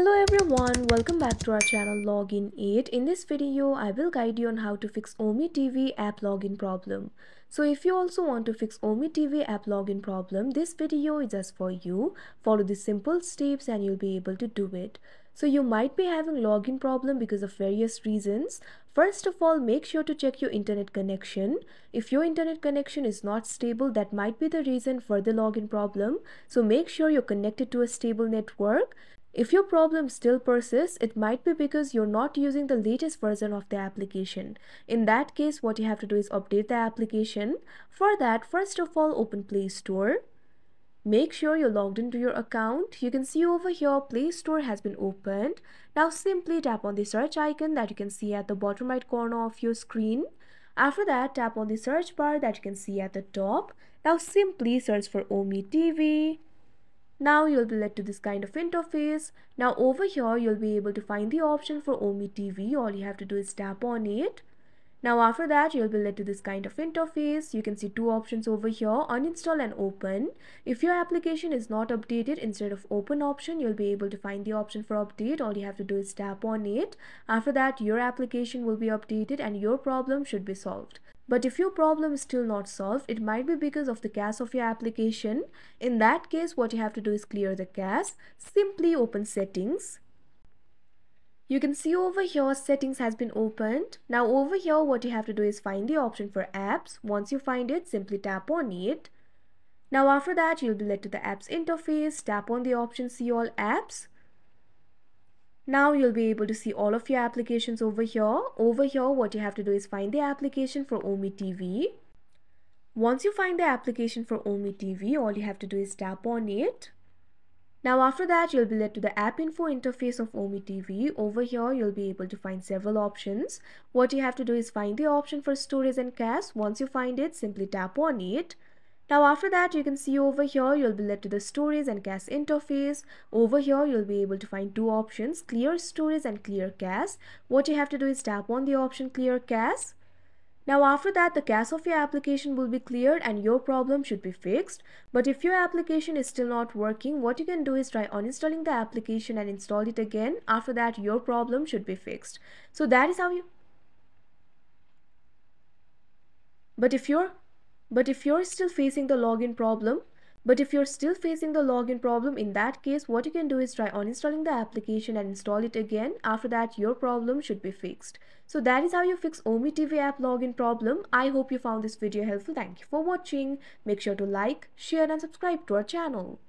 Hello everyone, welcome back to our channel Login Aid. In this video, I will guide you on how to fix Ome TV app login problem. So if you also want to fix Ome TV app login problem, this video is just for you. Follow the simple steps and you'll be able to do it. So you might be having login problem because of various reasons. First of all, make sure to check your internet connection. If your internet connection is not stable, that might be the reason for the login problem. So make sure you're connected to a stable network. If your problem still persists, it might be because you're not using the latest version of the application. In that case, what you have to do is update the application. For that, first of all, open Play Store. Make sure you're logged into your account. You can see over here Play Store has been opened. Now simply tap on the search icon that you can see at the bottom right corner of your screen. After that, tap on the search bar that you can see at the top. Now simply search for Ome TV. Now you'll be led to this kind of interface. Now over here you'll be able to find the option for Ome TV. All you have to do is tap on it. Now after that you'll be led to this kind of interface. You can see two options over here uninstall and open. If your application is not updated instead of open option you'll be able to find the option for update. All you have to do is tap on it. After that your application will be updated and your problem should be solved. But if your problem is still not solved, it might be because of the cache of your application. In that case, what you have to do is clear the cache. Simply open settings. You can see over here settings has been opened. Now over here what you have to do is find the option for apps. Once you find it, simply tap on it. Now after that you'll be led to the apps interface. Tap on the option see all apps. Now you'll be able to see all of your applications over here. Over here, what you have to do is find the application for Ome TV. Once you find the application for Ome TV, all you have to do is tap on it. Now after that, you'll be led to the app info interface of Ome TV. Over here, you'll be able to find several options. What you have to do is find the option for storage and cache. Once you find it, simply tap on it. Now after that you can see over here you'll be led to the storage and cache interface. Over here you'll be able to find two options clear storage and clear cache. What you have to do is tap on the option clear cache. Now after that the cache of your application will be cleared and your problem should be fixed. But if your application is still not working what you can do is try uninstalling the application and install it again. After that your problem should be fixed. So that is how you but if you're but if you're still facing the login problem, but if you're still facing the login problem, in that case, what you can do is try uninstalling the application and install it again. After that, your problem should be fixed. So that is how you fix Ome TV app login problem. I hope you found this video helpful. Thank you for watching. Make sure to like, share and subscribe to our channel.